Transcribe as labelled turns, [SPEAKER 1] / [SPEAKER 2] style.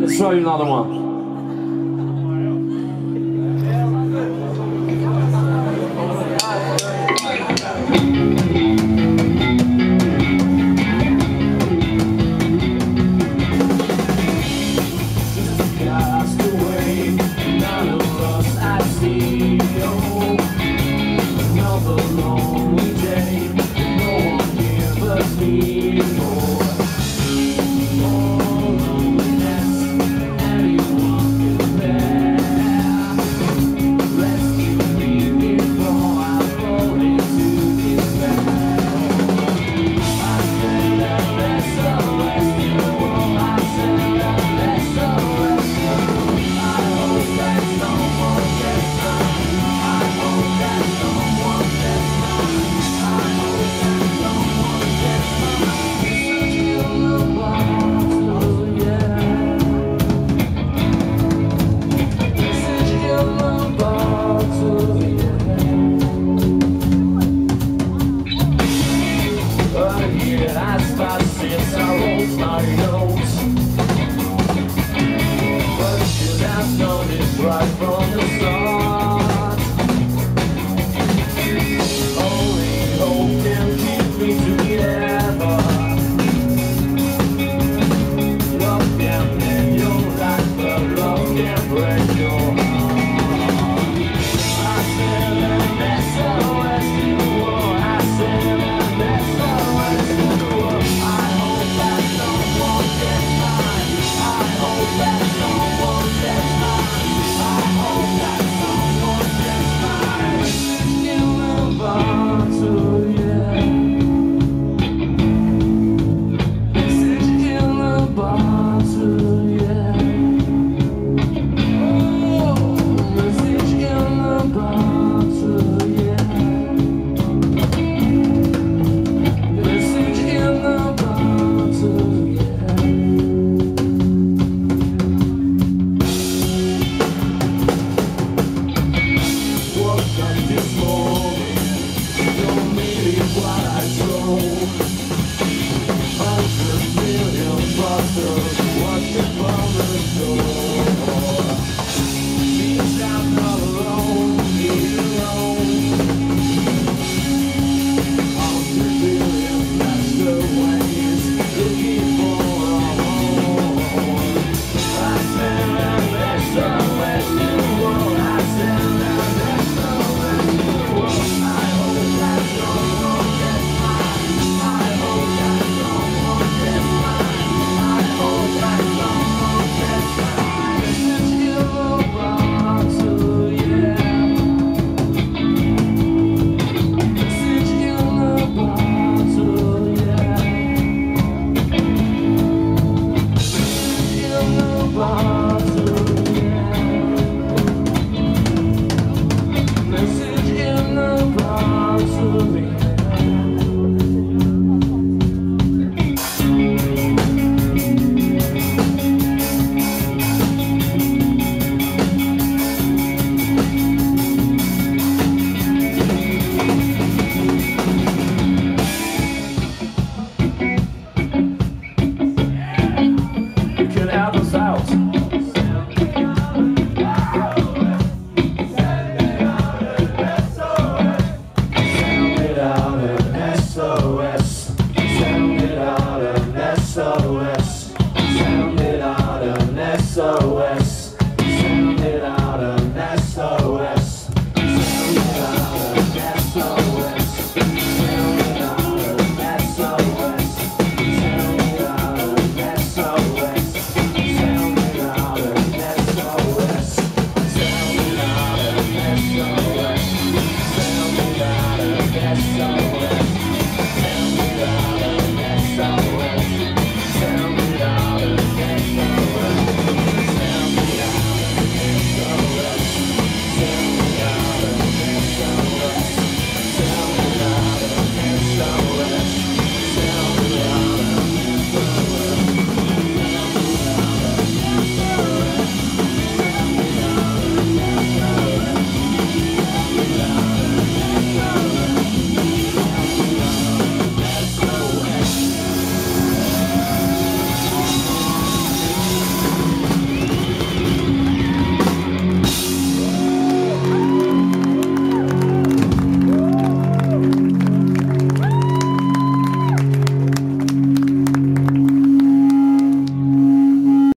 [SPEAKER 1] Let's try another one.
[SPEAKER 2] Wrong.